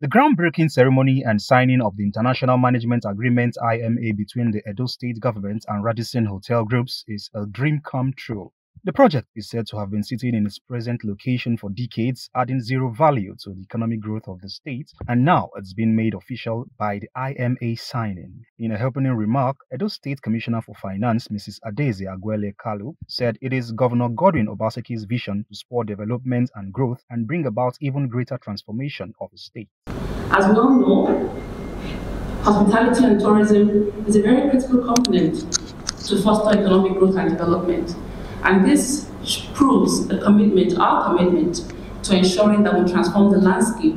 The groundbreaking ceremony and signing of the International Management Agreement IMA between the Edo State government and Radisson Hotel Groups is a dream come true. The project is said to have been sitting in its present location for decades, adding zero value to the economic growth of the state, and now it's been made official by the IMA signing. In a opening remark, Edo State Commissioner for Finance, Mrs. Adaeze Aguele Kalu, said it is Governor Godwin Obaseki's vision to spur development and growth and bring about even greater transformation of the state. As we all know, hospitality and tourism is a very critical component to foster economic growth and development. And this proves a commitment, our commitment, to ensuring that we transform the landscape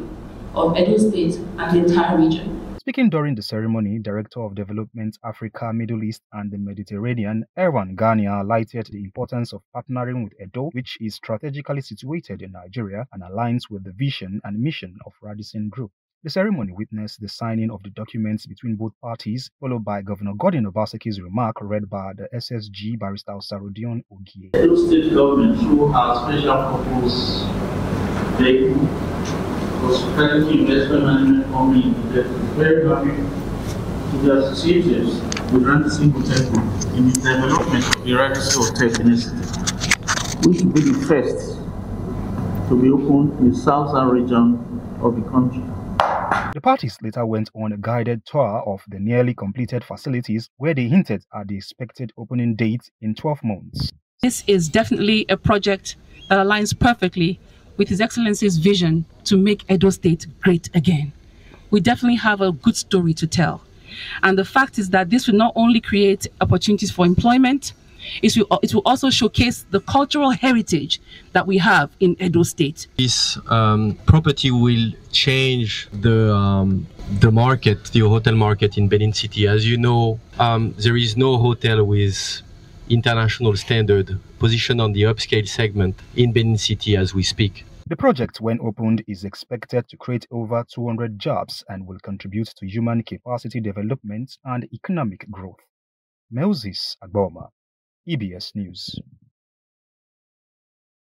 of Edo State and the entire region. Speaking during the ceremony, Director of Development Africa, Middle East and the Mediterranean, Erwan Garnier highlighted the importance of partnering with Edo, which is strategically situated in Nigeria and aligns with the vision and mission of Radisson Group. The ceremony witnessed the signing of the documents between both parties, followed by Governor Godwin Obaseki's remark read by the SSG barrister Osarodion Ogie. The state government, through our special purpose vehicle, Prosperity Investment Management Company, very happy to be associated with Radisson Hotel in the development of the Radisson Hotel initiative, which will be the first to be opened in the southern region of the country. The parties later went on a guided tour of the nearly completed facilities where they hinted at the expected opening date in 12 months. This is definitely a project that aligns perfectly with His Excellency's vision to make Edo State great again. We definitely have a good story to tell. And the fact is that this will not only create opportunities for employment, it will, it will also showcase the cultural heritage that we have in Edo State. This um, property will change the um, the market, the hotel market in Benin City. As you know, um, there is no hotel with international standard positioned on the upscale segment in Benin City as we speak. The project, when opened, is expected to create over 200 jobs and will contribute to human capacity development and economic growth. Moses Agboma EBS News